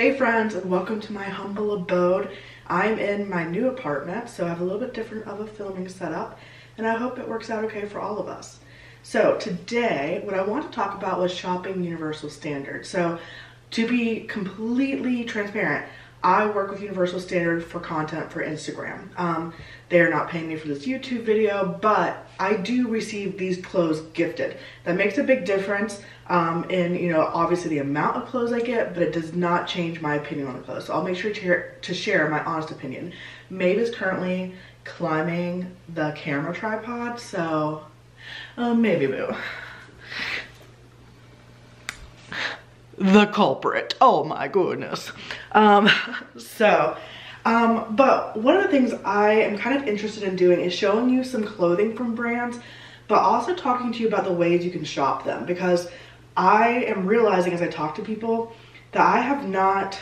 Hey friends and welcome to my humble abode. I'm in my new apartment so I have a little bit different of a filming setup and I hope it works out okay for all of us. So today what I want to talk about was shopping Universal standards. So to be completely transparent, I work with Universal Standard for content for Instagram. Um, they are not paying me for this YouTube video, but I do receive these clothes gifted. That makes a big difference um, in, you know, obviously the amount of clothes I get, but it does not change my opinion on the clothes. So I'll make sure to, to share my honest opinion. Maeve is currently climbing the camera tripod, so uh, maybe boo the culprit. Oh my goodness. Um, so, um, but one of the things I am kind of interested in doing is showing you some clothing from brands, but also talking to you about the ways you can shop them because I am realizing as I talk to people that I have not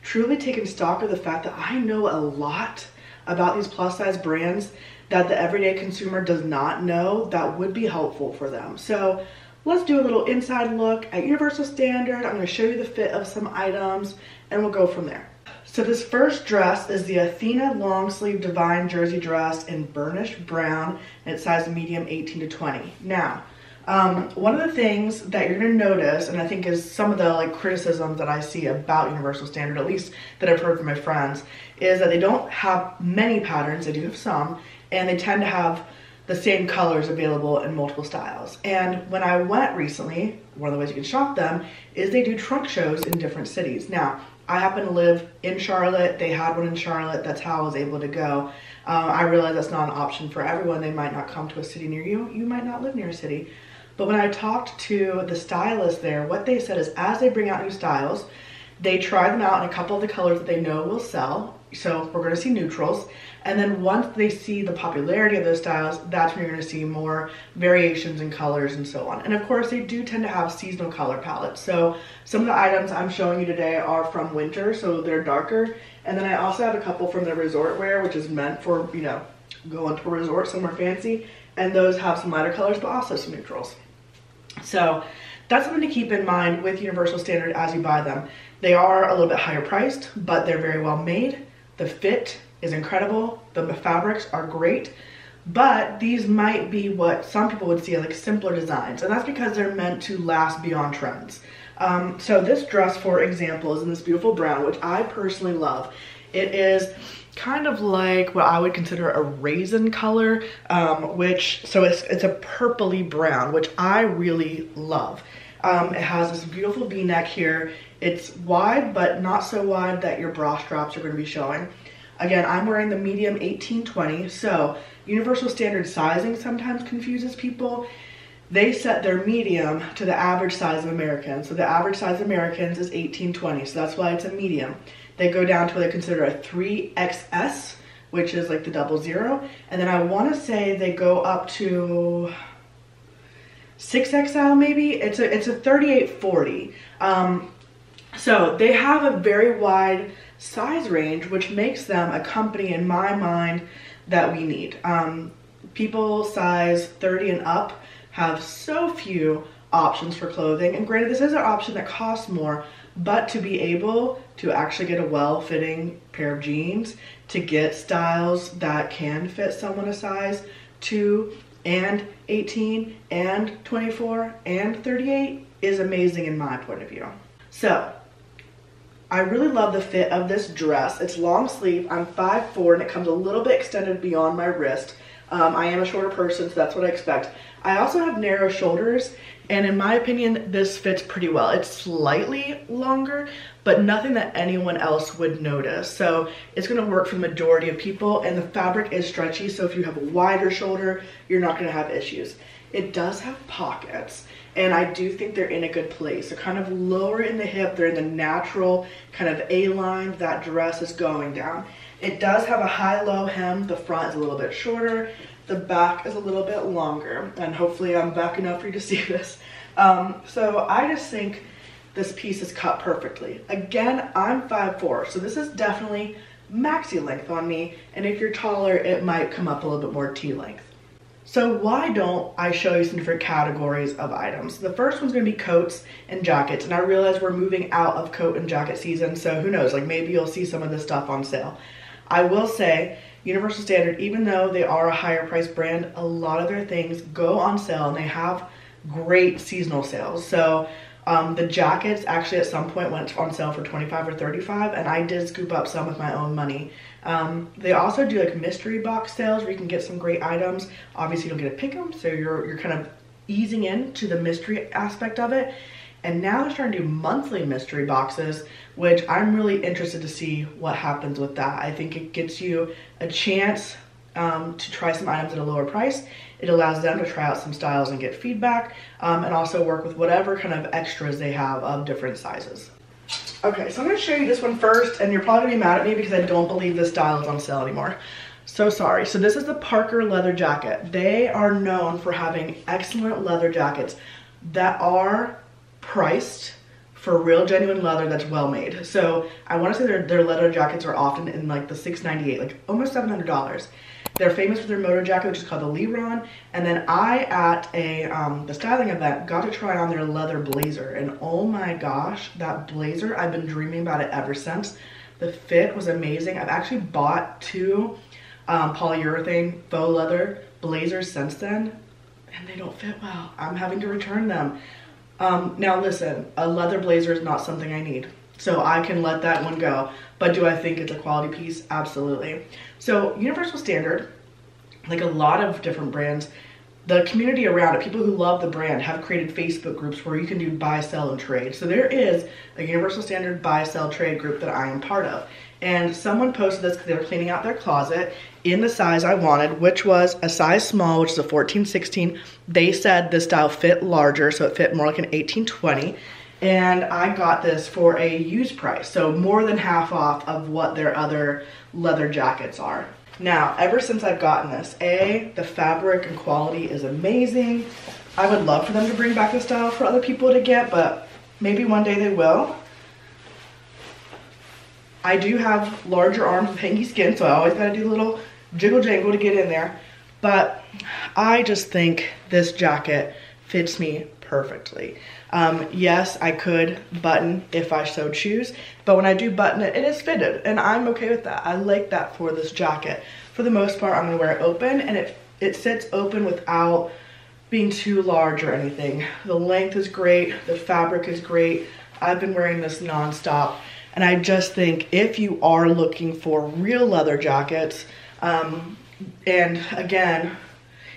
truly taken stock of the fact that I know a lot about these plus size brands that the everyday consumer does not know that would be helpful for them. So let's do a little inside look at Universal Standard. I'm gonna show you the fit of some items and we'll go from there. So this first dress is the Athena long sleeve divine jersey dress in burnished brown and it's size medium 18 to 20. Now, um, one of the things that you're gonna notice, and I think is some of the like criticisms that I see about Universal Standard, at least that I've heard from my friends, is that they don't have many patterns, they do have some, and they tend to have the same colors available in multiple styles. And when I went recently, one of the ways you can shop them is they do trunk shows in different cities. Now, I happen to live in Charlotte. They had one in Charlotte. That's how I was able to go. Uh, I realize that's not an option for everyone. They might not come to a city near you. You might not live near a city. But when I talked to the stylist there, what they said is as they bring out new styles, they try them out in a couple of the colors that they know will sell. So we're gonna see neutrals. And then once they see the popularity of those styles, that's when you're gonna see more variations in colors and so on. And of course, they do tend to have seasonal color palettes. So some of the items I'm showing you today are from winter, so they're darker. And then I also have a couple from the resort wear, which is meant for, you know, going to a resort somewhere fancy. And those have some lighter colors, but also some neutrals. So that's something to keep in mind with Universal Standard as you buy them. They are a little bit higher priced, but they're very well made. The fit is incredible. The fabrics are great, but these might be what some people would see like simpler designs, and that's because they're meant to last beyond trends. Um, so this dress, for example, is in this beautiful brown, which I personally love. It is kind of like what I would consider a raisin color, um, which, so it's, it's a purpley brown, which I really love. Um, it has this beautiful v-neck here. It's wide, but not so wide that your bra straps are gonna be showing. Again, I'm wearing the medium 1820, so universal standard sizing sometimes confuses people. They set their medium to the average size of Americans. So the average size of Americans is 1820, so that's why it's a medium. They go down to what they consider a 3XS, which is like the double zero. And then I wanna say they go up to 6XL maybe. It's a, it's a 3840. Um, so they have a very wide size range, which makes them a company in my mind that we need. Um, people size 30 and up have so few options for clothing. And granted, this is an option that costs more, but to be able to actually get a well-fitting pair of jeans, to get styles that can fit someone a size 2 and 18 and 24 and 38 is amazing in my point of view. So I really love the fit of this dress. It's long sleeve. I'm 5'4", and it comes a little bit extended beyond my wrist. Um, I am a shorter person, so that's what I expect. I also have narrow shoulders, and in my opinion, this fits pretty well. It's slightly longer, but nothing that anyone else would notice. So it's gonna work for the majority of people, and the fabric is stretchy, so if you have a wider shoulder, you're not gonna have issues. It does have pockets, and I do think they're in a good place. They're kind of lower in the hip, they're in the natural kind of A-line that dress is going down. It does have a high-low hem, the front is a little bit shorter, the back is a little bit longer, and hopefully I'm back enough for you to see this. Um, so I just think this piece is cut perfectly. Again, I'm 5'4", so this is definitely maxi length on me, and if you're taller, it might come up a little bit more T length. So why don't I show you some different categories of items? The first one's gonna be coats and jackets. And I realize we're moving out of coat and jacket season. So who knows, like maybe you'll see some of this stuff on sale. I will say Universal Standard, even though they are a higher price brand, a lot of their things go on sale and they have great seasonal sales. So um, the jackets actually at some point went on sale for 25 or 35 and I did scoop up some with my own money. Um, they also do like mystery box sales where you can get some great items. Obviously you don't get to pick them, so you're, you're kind of easing into the mystery aspect of it. And now they're starting to do monthly mystery boxes, which I'm really interested to see what happens with that. I think it gets you a chance um, to try some items at a lower price. It allows them to try out some styles and get feedback um, and also work with whatever kind of extras they have of different sizes. Okay, so I'm gonna show you this one first and you're probably gonna be mad at me because I don't believe this style is on sale anymore. So sorry. So this is the Parker leather jacket. They are known for having excellent leather jackets that are priced for real genuine leather that's well made. So I want to say their, their leather jackets are often in like the 698 like almost $700. They're famous for their moto jacket, which is called the Leeron. And then I, at a um, the styling event, got to try on their leather blazer. And oh my gosh, that blazer, I've been dreaming about it ever since. The fit was amazing. I've actually bought two um, polyurethane faux leather blazers since then, and they don't fit well. I'm having to return them. Um, now listen, a leather blazer is not something I need. So I can let that one go. But do I think it's a quality piece? Absolutely. So Universal Standard, like a lot of different brands, the community around it, people who love the brand, have created Facebook groups where you can do buy, sell, and trade. So there is a Universal Standard buy, sell, trade group that I am part of. And someone posted this because they were cleaning out their closet in the size I wanted, which was a size small, which is a 14, 16. They said this style fit larger, so it fit more like an 1820. And I got this for a used price, so more than half off of what their other leather jackets are. Now, ever since I've gotten this, A, the fabric and quality is amazing. I would love for them to bring back the style for other people to get, but maybe one day they will. I do have larger arms with hangy skin, so I always gotta do a little jiggle jangle to get in there. But I just think this jacket fits me perfectly. Um, yes, I could button if I so choose, but when I do button it, it is fitted and I'm okay with that. I like that for this jacket. For the most part, I'm gonna wear it open and it, it sits open without being too large or anything. The length is great, the fabric is great. I've been wearing this nonstop and I just think if you are looking for real leather jackets, um, and again,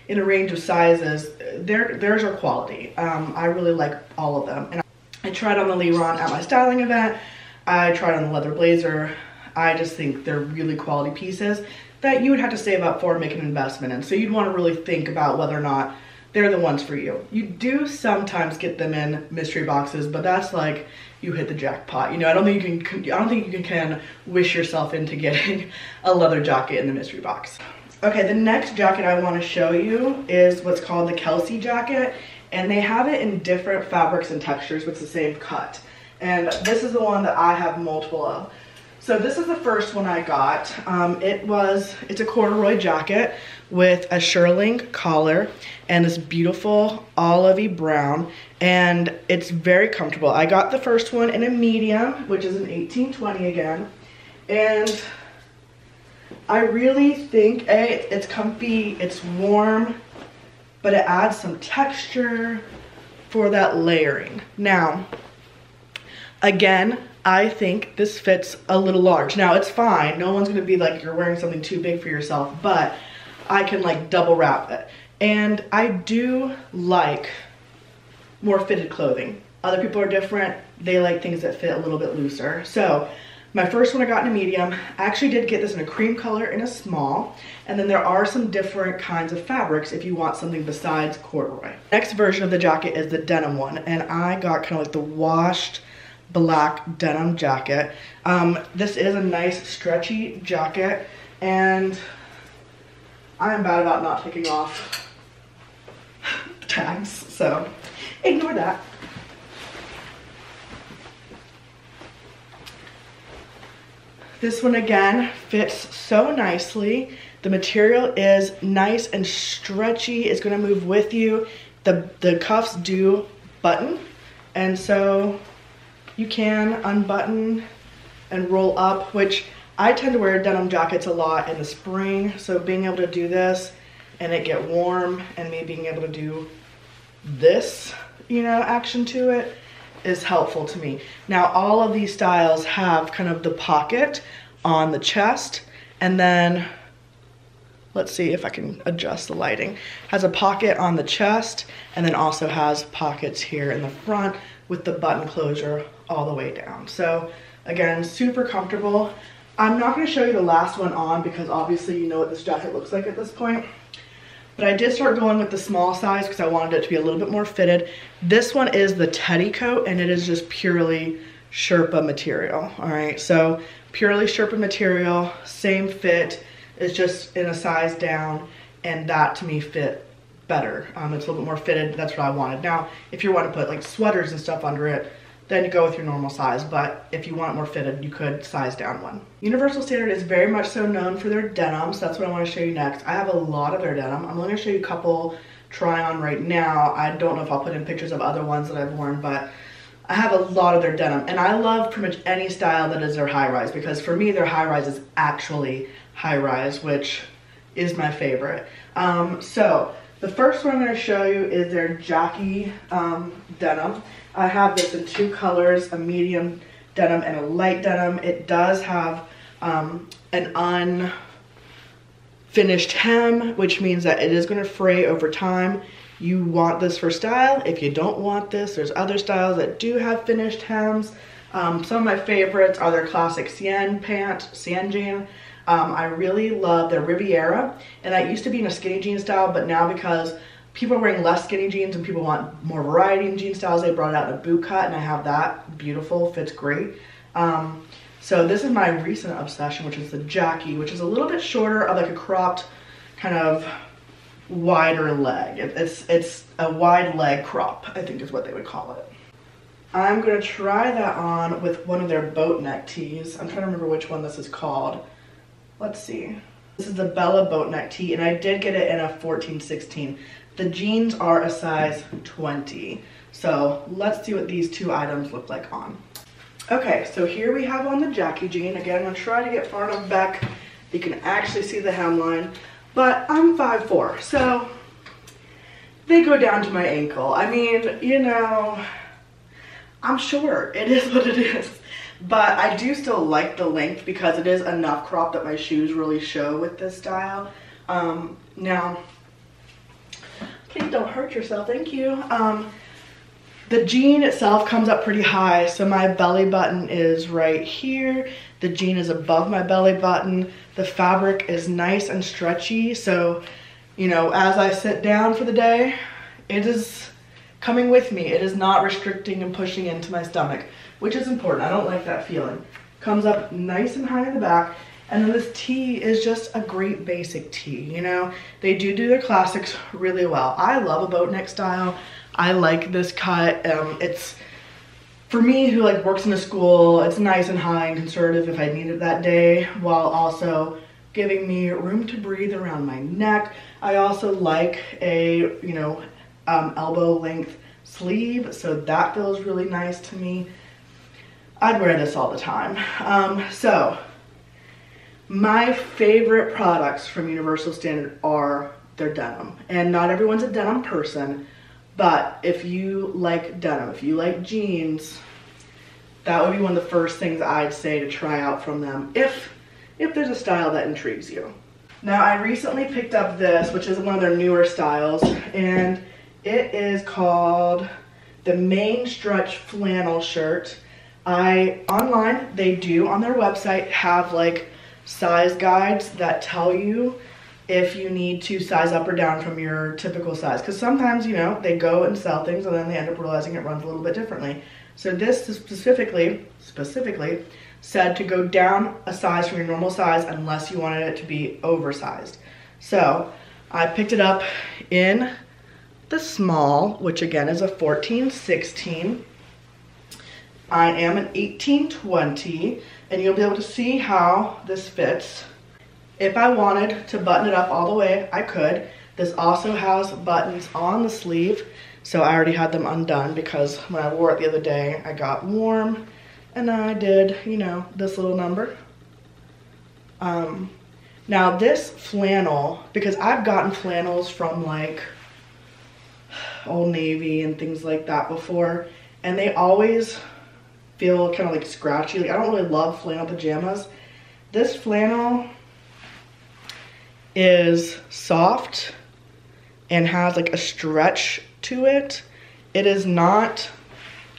in a range of sizes, there there's our quality. Um, I really like all of them. And I tried on the Leeron at my styling event. I tried on the leather blazer. I just think they're really quality pieces that you would have to save up for and make an investment in. So you'd want to really think about whether or not they're the ones for you. You do sometimes get them in mystery boxes, but that's like you hit the jackpot. You know, I don't think you can. I don't think you can wish yourself into getting a leather jacket in the mystery box. Okay, the next jacket I want to show you is what's called the Kelsey jacket, and they have it in different fabrics and textures with the same cut. And this is the one that I have multiple of. So this is the first one I got. Um, it was, it's a corduroy jacket with a shearling collar and this beautiful olivey brown and it's very comfortable. I got the first one in a medium, which is an 1820 again. And I really think, A, it's comfy, it's warm, but it adds some texture for that layering. Now, again, I think this fits a little large. Now, it's fine. No one's gonna be like, you're wearing something too big for yourself, but I can like double wrap it. And I do like more fitted clothing. Other people are different. They like things that fit a little bit looser. So my first one I got in a medium. I actually did get this in a cream color in a small. And then there are some different kinds of fabrics if you want something besides corduroy. Next version of the jacket is the denim one. And I got kind of like the washed black denim jacket. Um, this is a nice stretchy jacket. And I am bad about not taking off tags. So Ignore that. This one again fits so nicely. The material is nice and stretchy. It's gonna move with you. The, the cuffs do button, and so you can unbutton and roll up, which I tend to wear denim jackets a lot in the spring. So being able to do this and it get warm and me being able to do this, you know, action to it is helpful to me. Now all of these styles have kind of the pocket on the chest and then let's see if I can adjust the lighting. Has a pocket on the chest and then also has pockets here in the front with the button closure all the way down. So again, super comfortable. I'm not gonna show you the last one on because obviously you know what this jacket looks like at this point. But I did start going with the small size because I wanted it to be a little bit more fitted. This one is the teddy coat and it is just purely Sherpa material, all right? So purely Sherpa material, same fit, it's just in a size down and that to me fit better. Um, it's a little bit more fitted, that's what I wanted. Now, if you want to put like sweaters and stuff under it, then you go with your normal size. But if you want it more fitted, you could size down one. Universal Standard is very much so known for their denims. That's what I want to show you next. I have a lot of their denim. I'm going to show you a couple try on right now. I don't know if I'll put in pictures of other ones that I've worn, but I have a lot of their denim. And I love pretty much any style that is their high rise because for me, their high rise is actually high rise, which is my favorite. Um, so the first one I'm going to show you is their Jockey um, denim. I have this in two colors, a medium denim and a light denim. It does have um, an unfinished hem, which means that it is gonna fray over time. You want this for style. If you don't want this, there's other styles that do have finished hems. Um, some of my favorites are their classic Seine pant, Seine jean. Um, I really love their Riviera, and that used to be in a skinny jean style, but now because people are wearing less skinny jeans and people want more variety in jean styles. They brought out a boot cut and I have that. Beautiful, fits great. Um, so this is my recent obsession, which is the Jackie, which is a little bit shorter of like a cropped kind of wider leg. it's, it's a wide leg crop, I think is what they would call it. I'm gonna try that on with one of their boat neck tees. I'm trying to remember which one this is called. Let's see. This is the Bella boat neck tee and I did get it in a 14-16. The jeans are a size 20. So let's see what these two items look like on. Okay, so here we have on the Jackie jean. Again, I'm gonna try to get far enough back you can actually see the hemline, but I'm 5'4", so they go down to my ankle. I mean, you know, I'm short. It is what it is. But I do still like the length because it is enough crop that my shoes really show with this style. Um, now, Please don't hurt yourself, thank you. Um, the jean itself comes up pretty high, so my belly button is right here. The jean is above my belly button. The fabric is nice and stretchy, so, you know, as I sit down for the day, it is coming with me. It is not restricting and pushing into my stomach, which is important. I don't like that feeling. Comes up nice and high in the back. And then this tee is just a great basic tee, you know? They do do their classics really well. I love a boat neck style. I like this cut. Um, it's, for me who like works in a school, it's nice and high and conservative if I need it that day, while also giving me room to breathe around my neck. I also like a, you know, um, elbow length sleeve, so that feels really nice to me. I'd wear this all the time. Um, so my favorite products from Universal Standard are their denim. And not everyone's a denim person, but if you like denim, if you like jeans, that would be one of the first things I'd say to try out from them if, if there's a style that intrigues you. Now I recently picked up this, which is one of their newer styles, and it is called the Main Stretch Flannel Shirt. I, online, they do on their website have like size guides that tell you if you need to size up or down from your typical size. Because sometimes, you know, they go and sell things and then they end up realizing it runs a little bit differently. So this is specifically, specifically said to go down a size from your normal size unless you wanted it to be oversized. So I picked it up in the small, which again is a 14, 16. I am an 1820 and you'll be able to see how this fits. if I wanted to button it up all the way, I could. This also has buttons on the sleeve, so I already had them undone because when I wore it the other day, I got warm and I did, you know, this little number. Um, now this flannel, because I've gotten flannels from like Old Navy and things like that before, and they always feel kind of like scratchy. Like I don't really love flannel pajamas. This flannel is soft and has like a stretch to it. It is not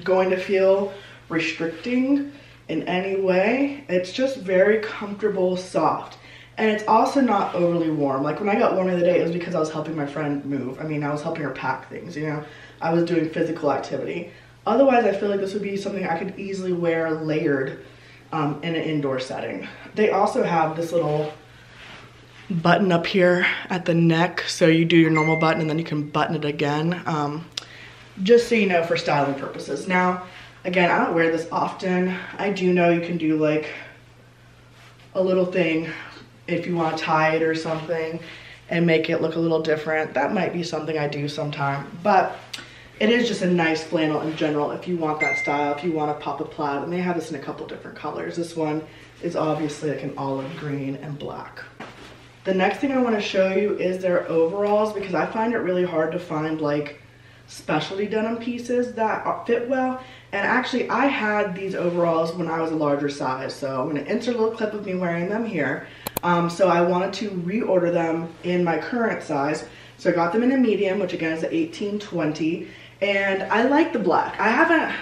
going to feel restricting in any way. It's just very comfortable, soft. And it's also not overly warm. Like when I got warm the other day, it was because I was helping my friend move. I mean, I was helping her pack things, you know? I was doing physical activity. Otherwise, I feel like this would be something I could easily wear layered um, in an indoor setting. They also have this little button up here at the neck. So you do your normal button and then you can button it again. Um, just so you know for styling purposes. Now, again, I don't wear this often. I do know you can do like a little thing if you want to tie it or something and make it look a little different. That might be something I do sometime. But it is just a nice flannel in general if you want that style, if you want to pop a plaid. And they have this in a couple different colors. This one is obviously like an olive green and black. The next thing I want to show you is their overalls because I find it really hard to find like specialty denim pieces that fit well. And actually I had these overalls when I was a larger size. So I'm going to insert a little clip of me wearing them here. Um, so I wanted to reorder them in my current size. So I got them in a medium, which again is an 1820. And I like the black. I haven't,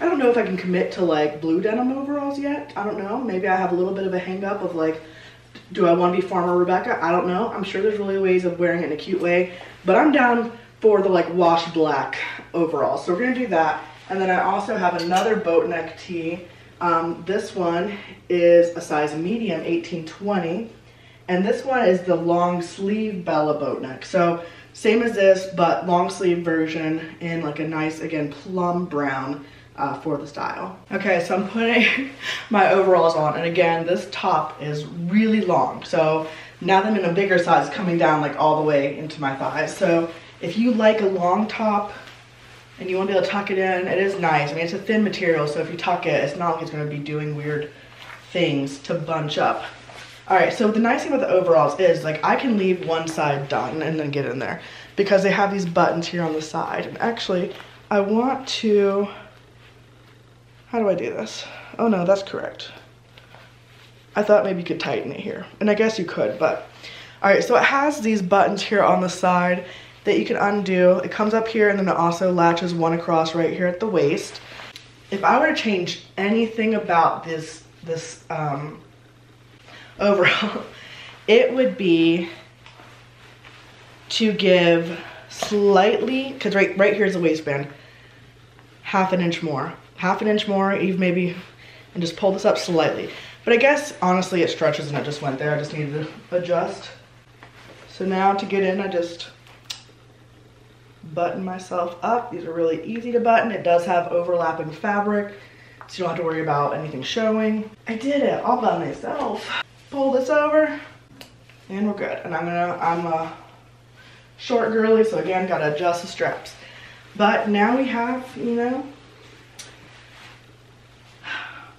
I don't know if I can commit to like blue denim overalls yet. I don't know. Maybe I have a little bit of a hang up of like do I want to be Farmer Rebecca? I don't know. I'm sure there's really ways of wearing it in a cute way, but I'm down for the like wash black overall. So we're gonna do that. And then I also have another boat neck tee. Um, this one is a size medium, 1820. And this one is the long sleeve Bella boat neck. So same as this, but long sleeve version in like a nice, again, plum brown uh, for the style. Okay, so I'm putting my overalls on, and again, this top is really long. So now that I'm in a bigger size, coming down like all the way into my thighs. So if you like a long top and you want to be able to tuck it in, it is nice. I mean, it's a thin material, so if you tuck it, it's not like it's gonna be doing weird things to bunch up. All right, so the nice thing about the overalls is like I can leave one side done and then get in there because they have these buttons here on the side. And actually, I want to how do I do this? Oh no, that's correct. I thought maybe you could tighten it here. And I guess you could, but. All right, so it has these buttons here on the side that you can undo. It comes up here and then it also latches one across right here at the waist. If I were to change anything about this, this um, overall, it would be to give slightly, because right, right here is the waistband, half an inch more half an inch more, even maybe, and just pull this up slightly. But I guess, honestly, it stretches and it just went there. I just needed to adjust. So now to get in, I just button myself up. These are really easy to button. It does have overlapping fabric, so you don't have to worry about anything showing. I did it all by myself. Pull this over, and we're good. And I'm gonna, I'm a short girly, so again, gotta adjust the straps. But now we have, you know,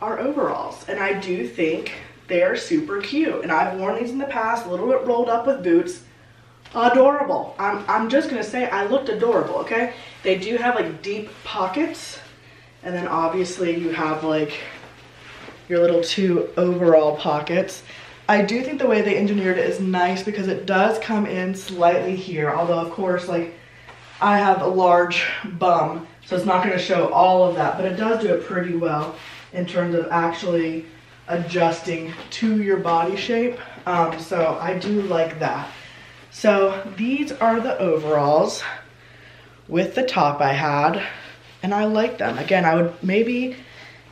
our overalls. And I do think they're super cute. And I've worn these in the past, a little bit rolled up with boots. Adorable. I'm, I'm just gonna say I looked adorable, okay? They do have like deep pockets. And then obviously you have like your little two overall pockets. I do think the way they engineered it is nice because it does come in slightly here. Although of course like I have a large bum, so it's not gonna show all of that, but it does do it pretty well in terms of actually adjusting to your body shape. Um, so I do like that. So these are the overalls with the top I had and I like them. Again, I would maybe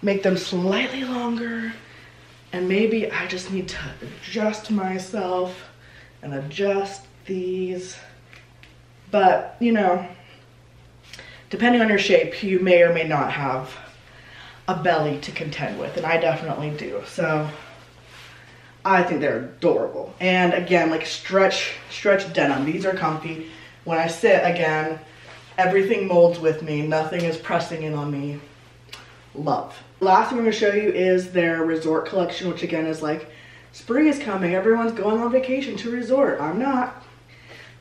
make them slightly longer and maybe I just need to adjust myself and adjust these. But, you know, depending on your shape, you may or may not have a belly to contend with, and I definitely do. So I think they're adorable. And again, like stretch, stretch denim. These are comfy. When I sit, again, everything molds with me. Nothing is pressing in on me. Love. Last thing I'm gonna show you is their resort collection, which again is like, spring is coming. Everyone's going on vacation to resort. I'm not,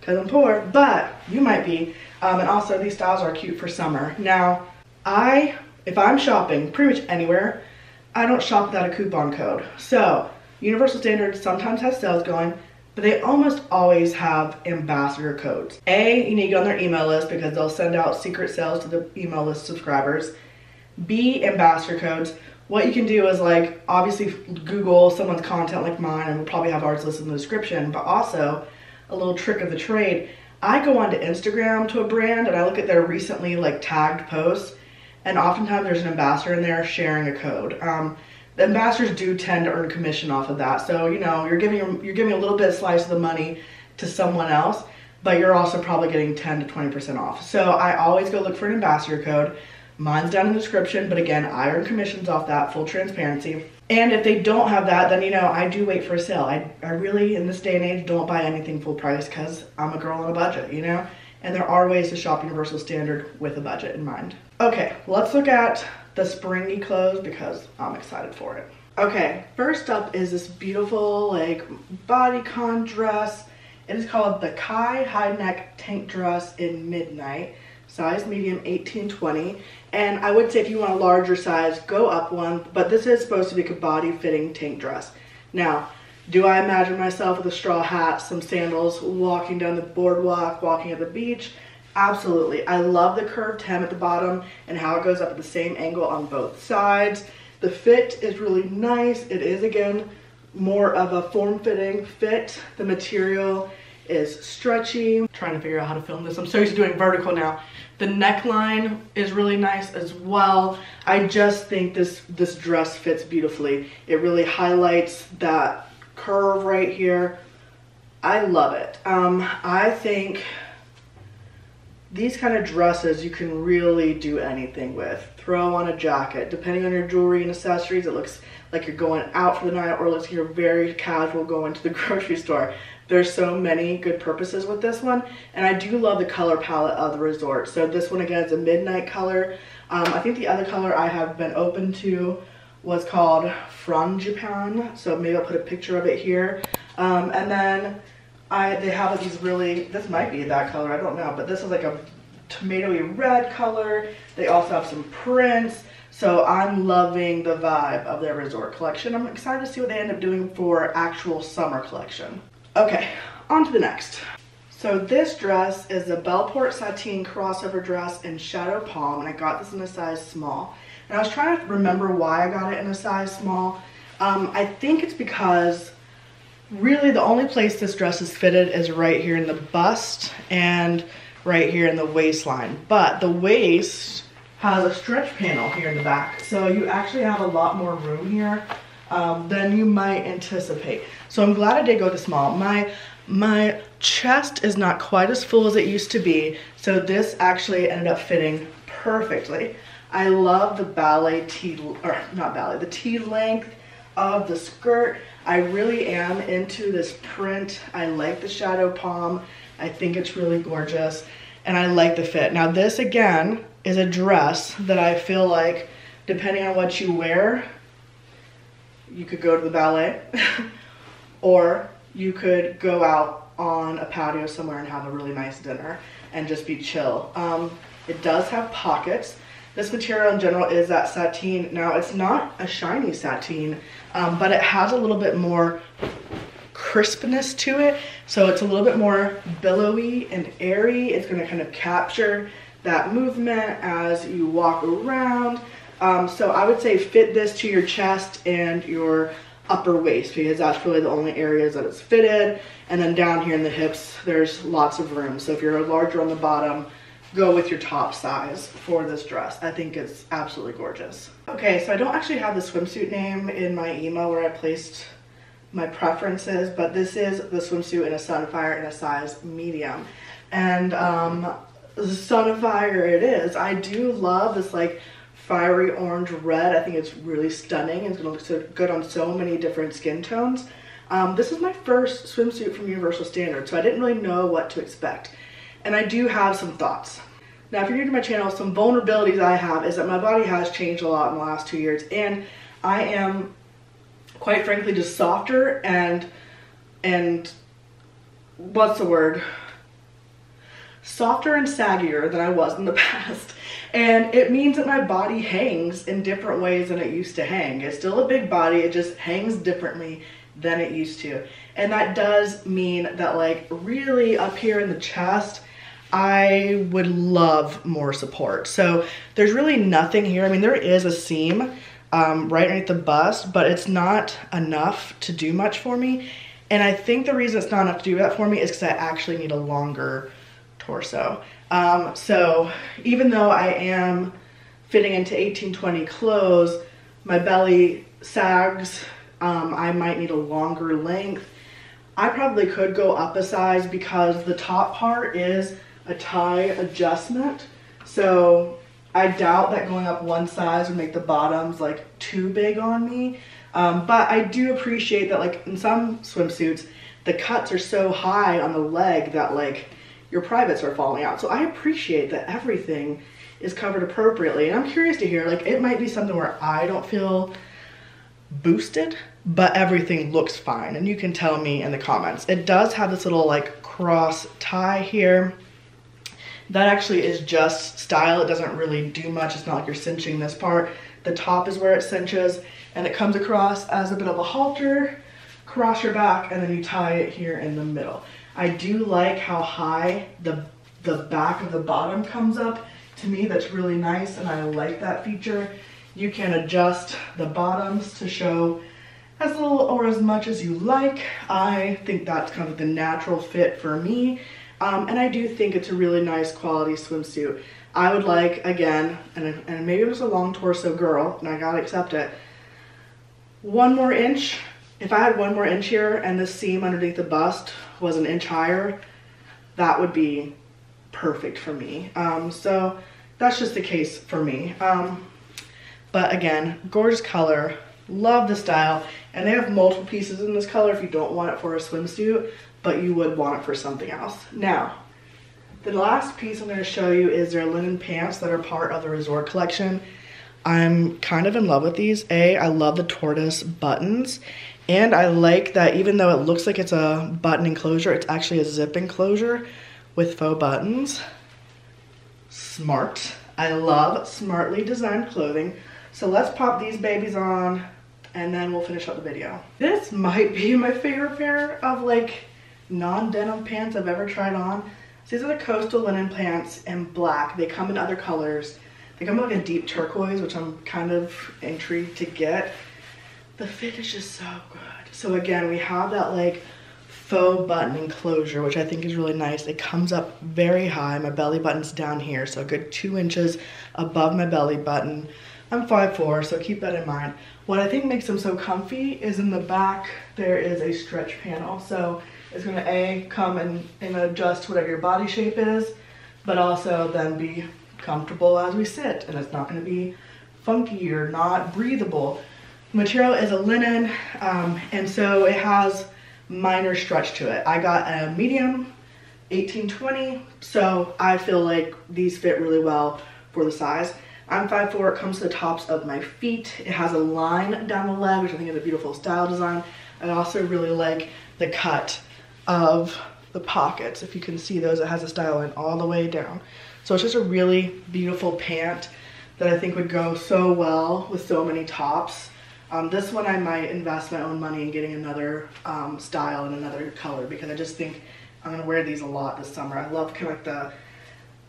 because I'm poor, but you might be. Um, and also these styles are cute for summer. Now, I, if I'm shopping pretty much anywhere, I don't shop without a coupon code. So Universal Standard sometimes has sales going, but they almost always have ambassador codes. A, you need to get on their email list because they'll send out secret sales to the email list subscribers. B, ambassador codes. What you can do is like, obviously Google someone's content like mine and we'll probably have ours listed in the description, but also a little trick of the trade. I go onto Instagram to a brand and I look at their recently like tagged posts and oftentimes there's an ambassador in there sharing a code. Um, the ambassadors do tend to earn commission off of that. So, you know, you're giving you're giving a little bit of slice of the money to someone else, but you're also probably getting 10 to 20% off. So I always go look for an ambassador code. Mine's down in the description, but again, I earn commissions off that, full transparency. And if they don't have that, then you know, I do wait for a sale. I, I really, in this day and age, don't buy anything full price because I'm a girl on a budget, you know? And there are ways to shop Universal Standard with a budget in mind. Okay, let's look at the springy clothes because I'm excited for it. Okay, first up is this beautiful like bodycon dress. It is called the Kai high neck tank dress in midnight, size medium 1820. And I would say if you want a larger size, go up one, but this is supposed to be a body fitting tank dress. Now, do I imagine myself with a straw hat, some sandals, walking down the boardwalk, walking at the beach? Absolutely. I love the curved hem at the bottom and how it goes up at the same angle on both sides. The fit is really nice. It is, again, more of a form-fitting fit. The material is stretchy. I'm trying to figure out how to film this. I'm so used to doing vertical now. The neckline is really nice as well. I just think this, this dress fits beautifully. It really highlights that curve right here. I love it. Um, I think these kind of dresses you can really do anything with. Throw on a jacket. Depending on your jewelry and accessories, it looks like you're going out for the night or it looks like you're very casual going to the grocery store. There's so many good purposes with this one. And I do love the color palette of the resort. So this one again is a midnight color. Um, I think the other color I have been open to was called Frangipan. So maybe I'll put a picture of it here. Um, and then I they have like these really, this might be that color, I don't know, but this is like a tomatoey red color. They also have some prints. So I'm loving the vibe of their resort collection. I'm excited to see what they end up doing for actual summer collection. Okay, on to the next. So this dress is a Bellport sateen crossover dress in Shadow Palm, and I got this in a size small. And I was trying to remember why I got it in a size small. Um, I think it's because really the only place this dress is fitted is right here in the bust and right here in the waistline. But the waist has a stretch panel here in the back. So you actually have a lot more room here um, than you might anticipate. So I'm glad I did go the small. My my chest is not quite as full as it used to be. So this actually ended up fitting perfectly. I love the ballet T, or not ballet, the T length of the skirt. I really am into this print. I like the shadow palm. I think it's really gorgeous and I like the fit. Now this again is a dress that I feel like depending on what you wear, you could go to the ballet or you could go out on a patio somewhere and have a really nice dinner and just be chill. Um, it does have pockets. This material in general is that sateen. Now it's not a shiny sateen, um, but it has a little bit more crispness to it. So it's a little bit more billowy and airy. It's gonna kind of capture that movement as you walk around. Um, so I would say fit this to your chest and your upper waist because that's really the only areas that it's fitted. And then down here in the hips, there's lots of room. So if you're larger on the bottom, go with your top size for this dress. I think it's absolutely gorgeous. Okay, so I don't actually have the swimsuit name in my email where I placed my preferences, but this is the swimsuit in a Sunfire in a size medium. And um, Sunfire it is. I do love this like fiery orange red. I think it's really stunning. It's gonna look so good on so many different skin tones. Um, this is my first swimsuit from Universal Standard, so I didn't really know what to expect. And I do have some thoughts. Now, if you're new to my channel, some vulnerabilities I have is that my body has changed a lot in the last two years, and I am, quite frankly, just softer and, and, what's the word? Softer and saggier than I was in the past. And it means that my body hangs in different ways than it used to hang. It's still a big body, it just hangs differently than it used to. And that does mean that like really up here in the chest, I would love more support. So there's really nothing here. I mean, there is a seam um, right underneath the bust, but it's not enough to do much for me. And I think the reason it's not enough to do that for me is because I actually need a longer torso. Um, so even though I am fitting into 1820 clothes, my belly sags, um, I might need a longer length. I probably could go up a size because the top part is a tie adjustment. So I doubt that going up one size would make the bottoms like too big on me. Um, but I do appreciate that like in some swimsuits, the cuts are so high on the leg that like your privates are falling out. So I appreciate that everything is covered appropriately. And I'm curious to hear, like it might be something where I don't feel boosted, but everything looks fine. And you can tell me in the comments. It does have this little like cross tie here that actually is just style. It doesn't really do much. It's not like you're cinching this part. The top is where it cinches and it comes across as a bit of a halter, cross your back, and then you tie it here in the middle. I do like how high the, the back of the bottom comes up. To me, that's really nice and I like that feature. You can adjust the bottoms to show as little or as much as you like. I think that's kind of the natural fit for me. Um, and I do think it's a really nice quality swimsuit. I would like, again, and, and maybe it was a long torso girl, and I gotta accept it, one more inch. If I had one more inch here and the seam underneath the bust was an inch higher, that would be perfect for me. Um, so that's just the case for me. Um, but again, gorgeous color, love the style, and they have multiple pieces in this color if you don't want it for a swimsuit but you would want it for something else. Now, the last piece I'm gonna show you is their linen pants that are part of the Resort collection. I'm kind of in love with these. A, I love the tortoise buttons. And I like that even though it looks like it's a button enclosure, it's actually a zip enclosure with faux buttons. Smart. I love smartly designed clothing. So let's pop these babies on and then we'll finish up the video. This might be my favorite pair of like non-denim pants I've ever tried on. these are the coastal linen pants in black. They come in other colors. They come in like a deep turquoise, which I'm kind of intrigued to get. The fit is just so. So again, we have that like faux button enclosure, which I think is really nice. It comes up very high. My belly button's down here, so a good two inches above my belly button. I'm 5'4", so keep that in mind. What I think makes them so comfy is in the back, there is a stretch panel. So it's gonna A, come and, and adjust whatever your body shape is, but also then be comfortable as we sit. And it's not gonna be funky or not breathable. Material is a linen, um, and so it has minor stretch to it. I got a medium 1820, so I feel like these fit really well for the size. I'm 5'4", it comes to the tops of my feet. It has a line down the leg, which I think is a beautiful style design. I also really like the cut of the pockets. If you can see those, it has a style line all the way down. So it's just a really beautiful pant that I think would go so well with so many tops. Um, this one I might invest my own money in getting another um, style and another color because I just think I'm gonna wear these a lot this summer. I love kind of like the,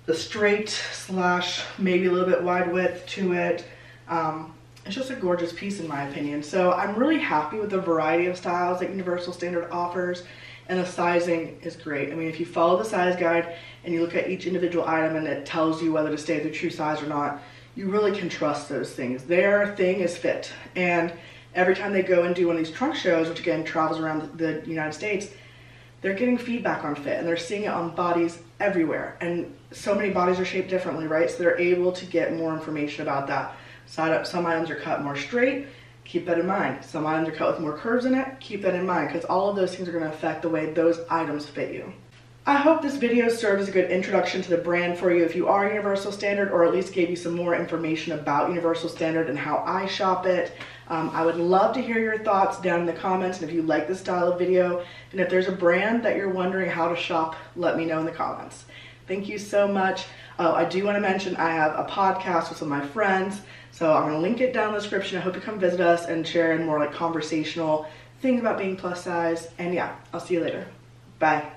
the straight slash maybe a little bit wide width to it. Um, it's just a gorgeous piece in my opinion. So I'm really happy with the variety of styles that Universal Standard offers and the sizing is great. I mean, if you follow the size guide and you look at each individual item and it tells you whether to stay the true size or not, you really can trust those things. Their thing is fit. And every time they go and do one of these trunk shows, which again travels around the United States, they're getting feedback on fit and they're seeing it on bodies everywhere. And so many bodies are shaped differently, right? So they're able to get more information about that. Some items are cut more straight keep that in mind. Some items are cut with more curves in it, keep that in mind because all of those things are going to affect the way those items fit you. I hope this video served as a good introduction to the brand for you if you are Universal Standard or at least gave you some more information about Universal Standard and how I shop it. Um, I would love to hear your thoughts down in the comments and if you like this style of video and if there's a brand that you're wondering how to shop, let me know in the comments. Thank you so much. Oh, I do want to mention I have a podcast with some of my friends, so I'm going to link it down in the description. I hope you come visit us and share in more like conversational things about being plus size. And yeah, I'll see you later. Bye.